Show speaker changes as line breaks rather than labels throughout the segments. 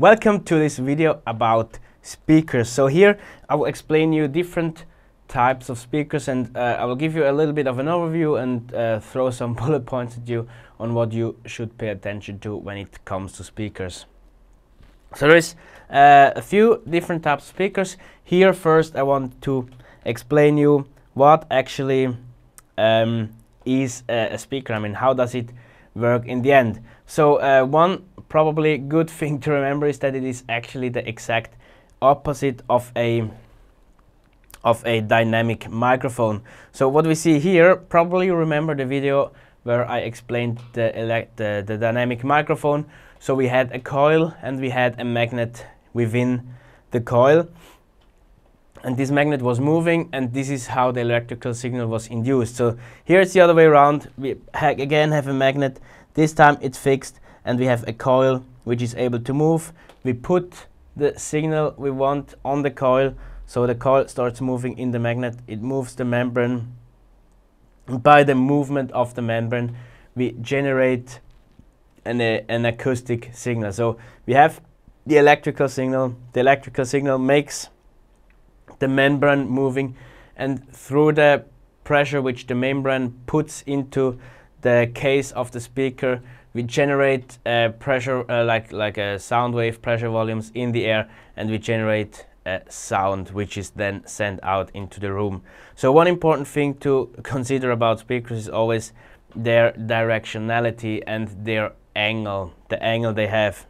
Welcome to this video about speakers. So here I will explain you different types of speakers and uh, I will give you a little bit of an overview and uh, throw some bullet points at you on what you should pay attention to when it comes to speakers. So there is uh, a few different types of speakers. Here first I want to explain you what actually um, is a, a, speaker. I mean how does it work in the end. So uh, one probably a good thing to remember is that it is actually the exact opposite of a of a dynamic microphone. So what we see here, probably remember the video where I explained the, the, the dynamic microphone. So we had a coil and we had a magnet within the coil and this magnet was moving and this is how the electrical signal was induced. So here it's the other way around. We ha again have a magnet. This time it's fixed and we have a coil which is able to move. We put the signal we want on the coil so the coil starts moving in the magnet. It moves the membrane. By the movement of the membrane we generate an, an acoustic signal. So we have the electrical signal. The electrical signal makes the membrane moving and through the pressure which the membrane puts into the case of the speaker we generate uh, pressure uh, like like a sound wave pressure volumes in the air and we generate a sound which is then sent out into the room so one important thing to consider about speakers is always their directionality and their angle the angle they have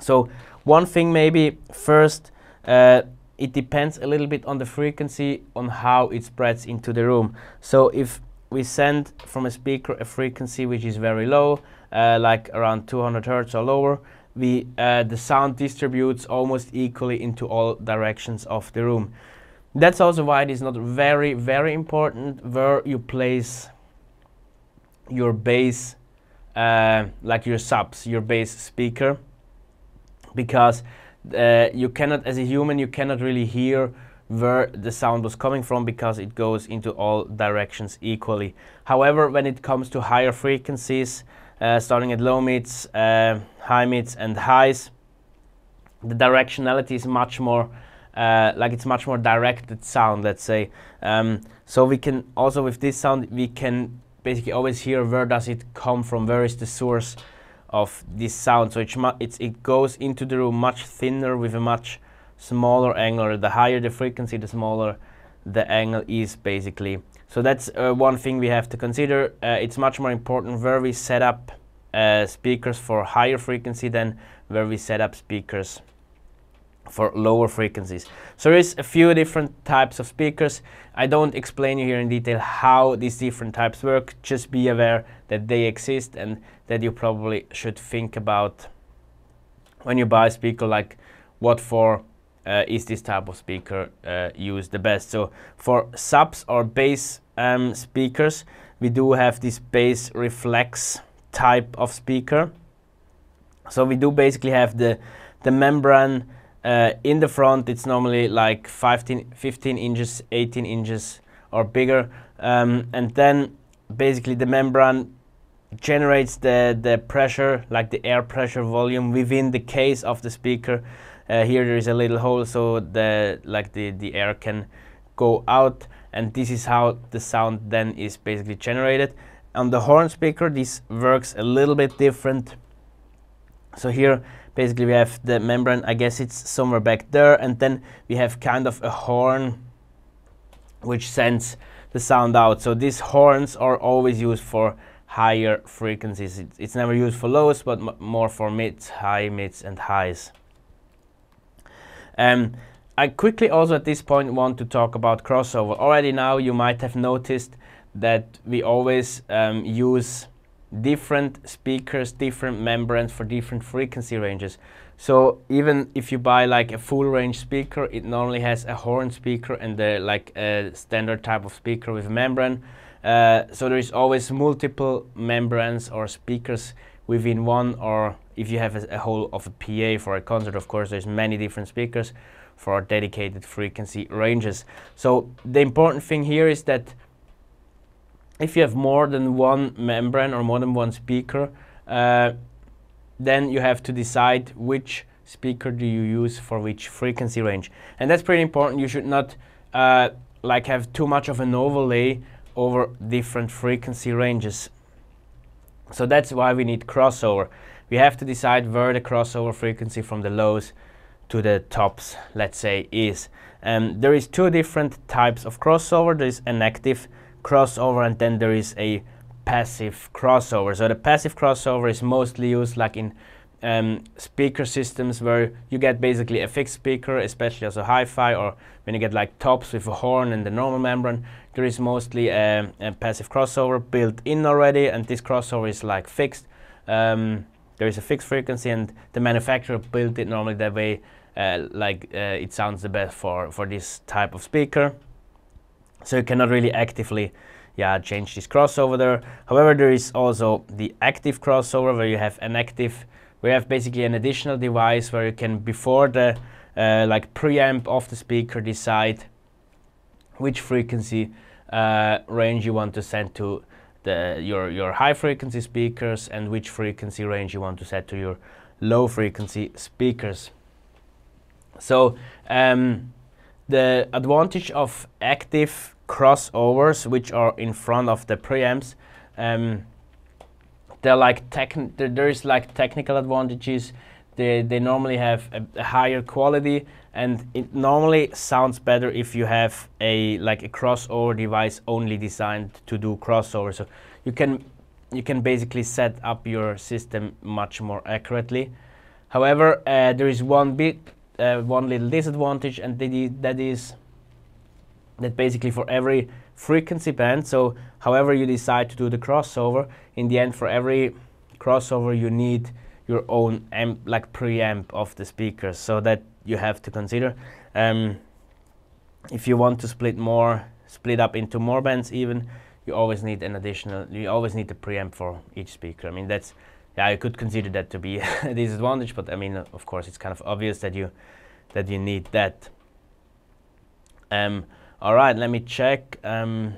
so one thing maybe first uh, it depends a little bit on the frequency on how it spreads into the room. So if we send from a speaker a frequency which is very low, uh, like around 200 hertz or lower, we uh, the sound distributes almost equally into all directions of the room. That's also why it is not very, very important where you place your bass, uh, like your subs, your bass speaker, because uh, you cannot, as a human, you cannot really hear where the sound was coming from because it goes into all directions equally. However, when it comes to higher frequencies, uh, starting at low mids, uh, high mids and highs, the directionality is much more, uh, like it's much more directed sound, let's say. Um, so we can also with this sound, we can basically always hear where does it come from, where is the source of this sound. So it's, it's, it goes into the room much thinner with a much smaller angle. The higher the frequency, the smaller the angle is basically. So that's uh, one thing we have to consider. Uh, it's much more important where we set up uh, speakers for higher frequency than where we set up speakers for lower frequencies. So there is a few different types of speakers. I don't explain you here in detail how these different types work. Just be aware that they exist and that you probably should think about when you buy a speaker like what for uh, is this type of speaker uh, used the best. So for subs or bass um, speakers, we do have this bass reflex type of speaker. So we do basically have the, the membrane uh, in the front, it's normally like 15, 15 inches, 18 inches or bigger. Um, and then basically the membrane generates the, the pressure, like the air pressure volume within the case of the speaker. Uh, here there is a little hole so the like the, the air can go out and this is how the sound then is basically generated. On the horn speaker this works a little bit different. So here basically we have the membrane, I guess it's somewhere back there, and then we have kind of a horn which sends the sound out. So these horns are always used for higher frequencies. It's, it's never used for lows, but more for mids, high mids, and highs. Um, I quickly also at this point want to talk about crossover. Already now you might have noticed that we always um, use different speakers, different membranes for different frequency ranges. So even if you buy like a full range speaker, it normally has a horn speaker and the, like a standard type of speaker with membrane. Uh, so there is always multiple membranes or speakers within one or if you have a, a, whole of a PA for a concert, of course, there's many different speakers for dedicated frequency ranges. So the important thing here is that if you have more than one membrane or more than one speaker, uh, then you have to decide which speaker do you use for which frequency range. And that's pretty important. You should not uh, like have too much of an overlay over different frequency ranges. So that's why we need crossover. We have to decide where the crossover frequency from the lows to the tops, let's say, is. Um, there is two different types of crossover. There is an active crossover and then there is a passive crossover. So the passive crossover is mostly used like in um, speaker systems where you get basically a fixed speaker, especially as a hi-fi, or when you get like tops with a horn and the normal membrane, there is mostly a, a passive crossover built in already, and this crossover is like fixed. Um, there is a fixed frequency, and the manufacturer built it normally that way, uh, like uh, it sounds the best for for this type of speaker. So you cannot really actively yeah, change this crossover there. However, there is also the active crossover where you have an active, we have basically an additional device where you can, before the uh, like preamp of the speaker, decide which frequency uh, range you want to send to the, your, your high frequency speakers and which frequency range you want to set to your low frequency speakers. So um, the advantage of active crossovers which are in front of the preamps. Um, they're like there is like technical advantages. They, they normally have a, a, higher quality and it normally sounds better if you have a like a crossover device only designed to do crossover. So you can you can basically set up your system much more accurately. However, uh, there is one bit uh, one little disadvantage and that is that basically for every frequency band, so however you decide to do the crossover, in the end for every crossover you need your own amp, like preamp of the speakers, so that you have to consider. Um, if you want to split more, split up into more bands even, you always need an additional, you always need the preamp for each speaker. I mean, that's, yeah, I could consider that to be a disadvantage, but I mean, of course, it's kind of obvious that you, that you need that. Um, all right, let me check. Um,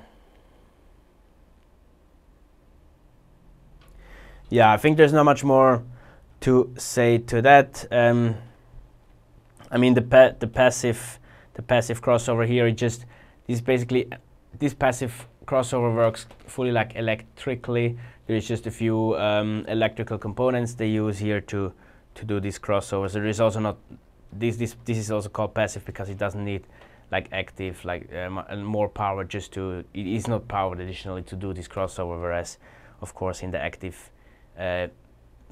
yeah, I think there's not much more to say to that. Um, I mean, the pa the passive the passive crossover here, it just this basically this passive crossover works fully like electrically. There's just a few um, electrical components they use here to to do this crossover. So there is also not this this this is also called passive because it doesn't need like active, like uh, more power just to, it is not powered additionally to do this crossover, whereas of course in the active uh,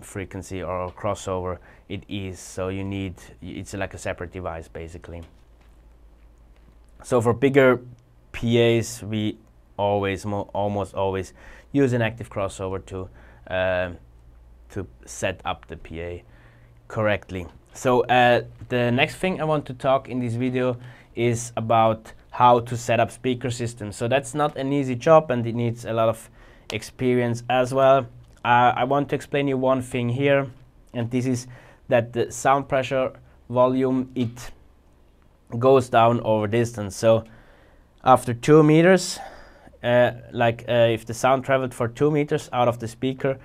frequency or crossover it is, so you need, it's like a separate device basically. So for bigger PAs we always, almost always use an active crossover to, uh, to set up the PA correctly. So uh, the next thing I want to talk in this video is about how to set up speaker systems. So that's not an easy job and it needs a lot of experience as well. Uh, I want to explain you one thing here and this is that the sound pressure volume it goes down over distance. So after two meters, uh, like uh, if the sound traveled for two meters out of the speaker,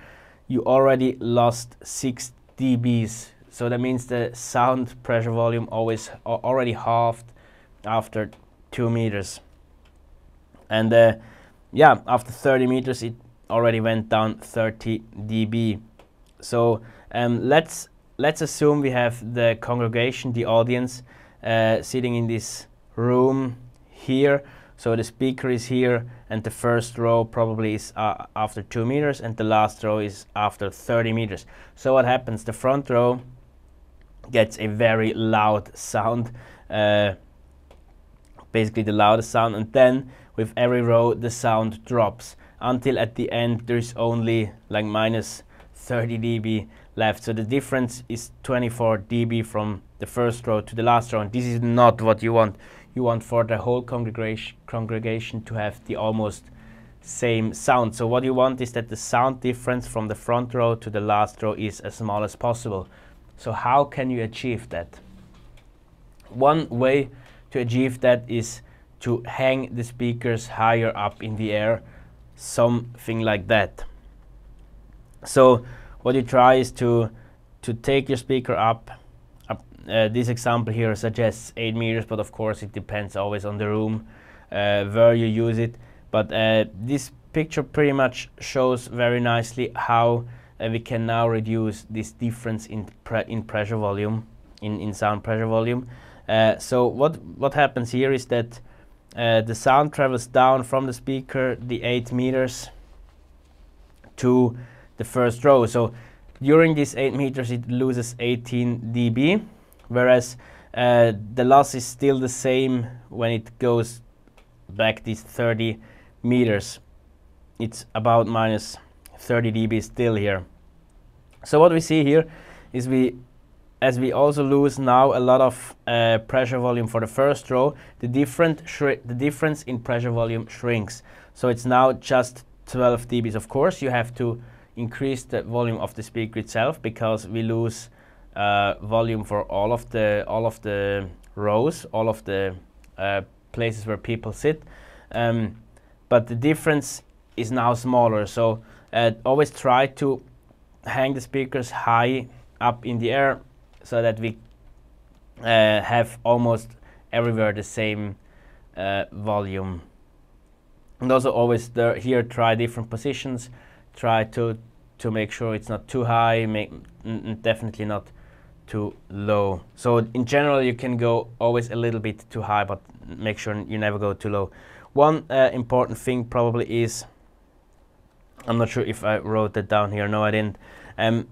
you already lost six dBs. So that means the sound pressure volume always already halved after two meters. And uh, yeah, after 30 meters, it already went down 30 dB. So um, let's let's assume we have the congregation, the audience, uh, sitting in this room here. So the speaker is here, and the first row probably is uh, after two meters, and the last row is after 30 meters. So what happens? The front row gets a very loud sound. Uh, basically the loudest sound and then with every row the sound drops until at the end there's only like minus 30 dB left. So the difference is 24 dB from the first row to the last row and this is not what you want. You want for the whole congregation, congregation to have the almost same sound. So what you want is that the sound difference from the front row to the last row is as small as possible. So how can you achieve that? One way to achieve that is to hang the speakers higher up in the air, something like that. So what you try is to to take your speaker up, up uh, this example here suggests 8 meters, but of course it depends always on the room uh, where you use it. But uh, this picture pretty much shows very nicely how uh, we can now reduce this difference in, pre in pressure volume, in, in sound pressure volume. Uh, so what, what happens here is that uh, the sound travels down from the speaker the 8 meters to the first row. So during these 8 meters it loses 18 dB, whereas uh, the loss is still the same when it goes back these 30 meters. It's about minus 30 dB still here. So what we see here is we, as we also lose now a lot of uh, pressure volume for the first row, the, different the difference in pressure volume shrinks. So it's now just 12 dBs. Of course, you have to increase the volume of the speaker itself because we lose uh, volume for all of the all of the rows, all of the uh, places where people sit. Um, but the difference is now smaller. So uh, always try to hang the speakers high up in the air so that we uh, have almost everywhere the same uh, volume. And also always there, here try different positions, try to to make sure it's not too high, make definitely not too low. So in general you can go always a little bit too high, but make sure you never go too low. One uh, important thing probably is I'm not sure if I wrote that down here. No, I didn't. Um,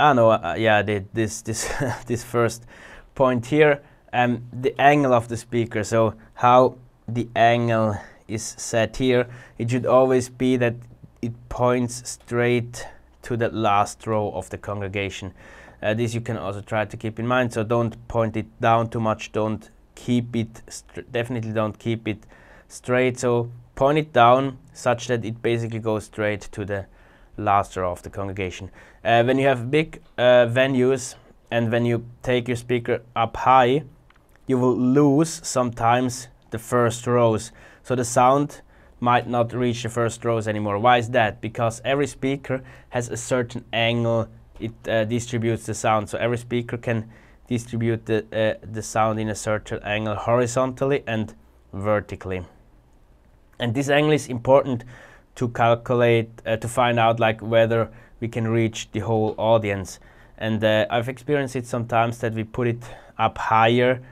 ah, no, uh, yeah, I did. This, this, this first point here. Um, the angle of the speaker. So how the angle is set here. It should always be that it points straight to the last row of the congregation. Uh, this you can also try to keep in mind. So don't point it down too much. Don't keep it. definitely don't keep it straight. So point it down such that it basically goes straight to the last row of the congregation. Uh, when you have big uh, venues and when you take your speaker up high, you will lose sometimes the first rows. So the sound might not reach the first rows anymore. Why is that? Because every speaker has a certain angle it uh, distributes the sound. So every speaker can distribute the, uh, the sound in a certain angle horizontally and vertically. And this angle is important to calculate, uh, to find out like whether we can reach the whole audience. And uh, I've experienced it sometimes that we put it up higher,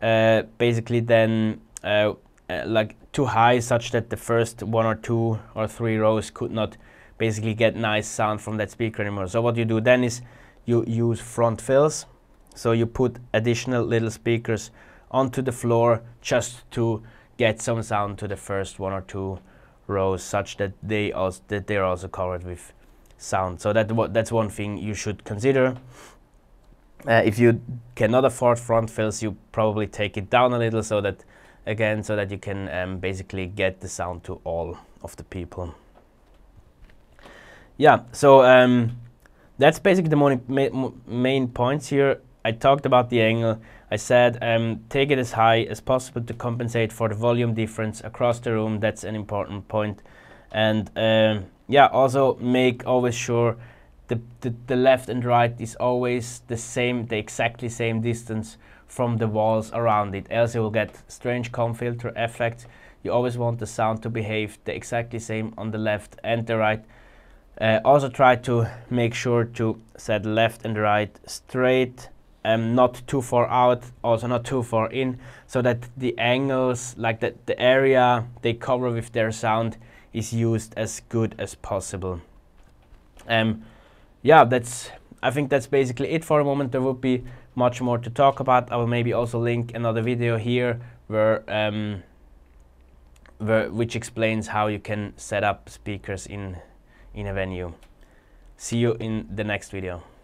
uh, basically then uh, uh, like too high such that the first one or two or three rows could not basically get nice sound from that speaker anymore. So what you do then is you use front fills. So you put additional little speakers onto the floor just to get some sound to the first one or two rows such that they also that they're also covered with sound. So that that's one thing you should consider. Uh, if you cannot afford front fills, you probably take it down a little so that again so that you can um, basically get the sound to all of the people. Yeah, so um, that's basically the main, main points here. I talked about the angle. I said um, take it as high as possible to compensate for the volume difference across the room. That's an important point. And um, yeah, also make always sure the, the, the left and right is always the same, the exactly same distance from the walls around it. Else you will get strange comb filter effects. You always want the sound to behave the exactly same on the left and the right. Uh, also try to make sure to set left and right straight um, not too far out, also not too far in, so that the angles, like the, the area they cover with their sound is used as good as possible. Um, yeah, that's, I think that's basically it for a moment. There would be much more to talk about. I will maybe also link another video here where, um, where which explains how you can set up speakers in, in a venue. See you in the next video.